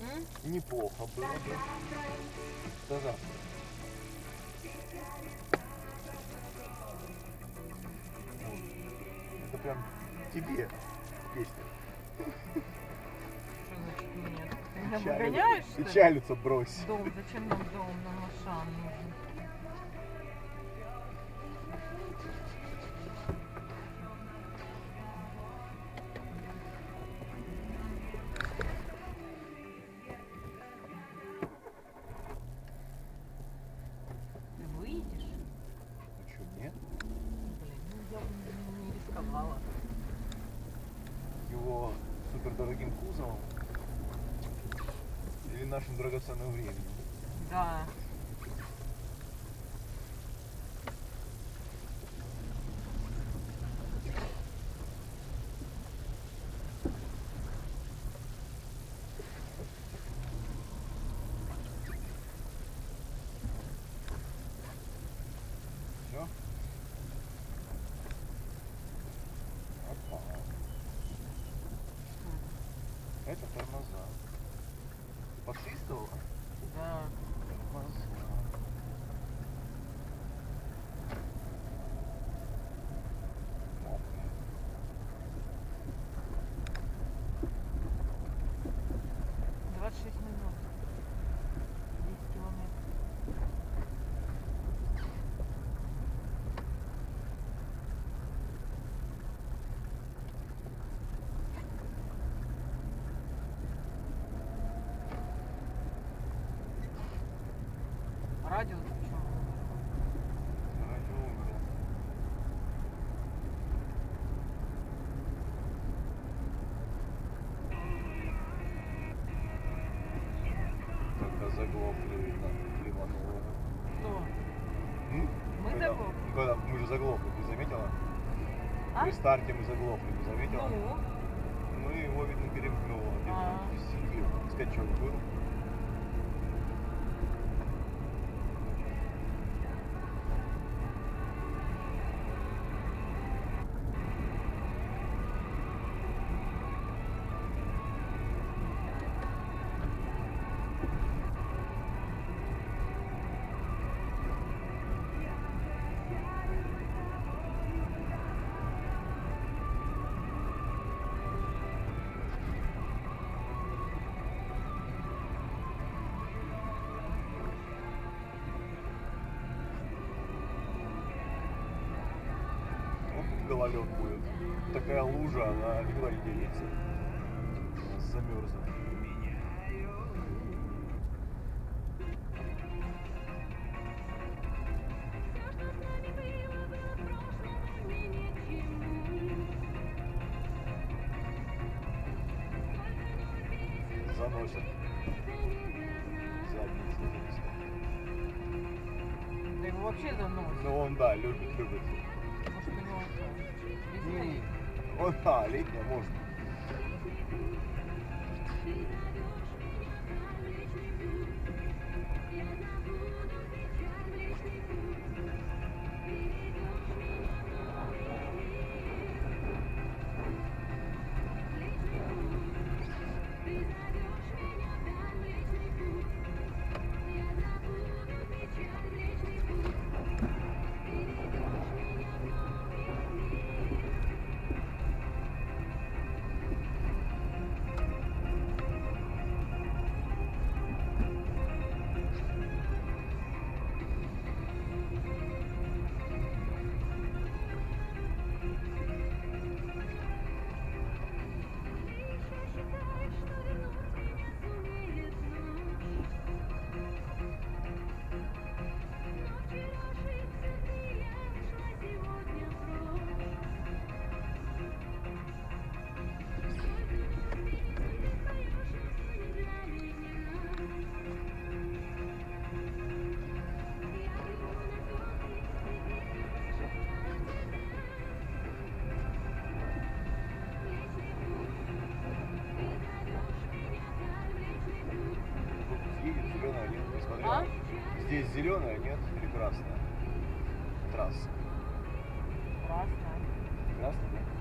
М? Неплохо было бы. До завтра. Вот. Это прям тебе песня. Что значит нет? Меня выгоняешь, что ли? Брось. Дом, зачем нам дом? Нам Ашан нужен. Супердорогим кузовом или нашим драгоценным временем. Да. Это тормоза. Посвистывала? Да. Тормоза. Двадцать шесть Радио почему? Радио умерло. Когда заглохли, видно, Ливанова. Кто? М? Мы Когда- заглохли? Когда мы же заглохли, ты заметила? А? При старте мы заглохли, не заметила? Ну, Ну его, видно, перемкнуло. Где-то А. 10 скачок был. Гололед будет. Такая лужа, она никуда не денется. Она замерзнет. Заносит. Сиденье. да его вообще заносит. Ну он, да, любит, любит. Может, у него что, весной? Он, да, летняя можно. Едет Здесь зеленая, нет, или красная? Трасса. Красная. Красная, да?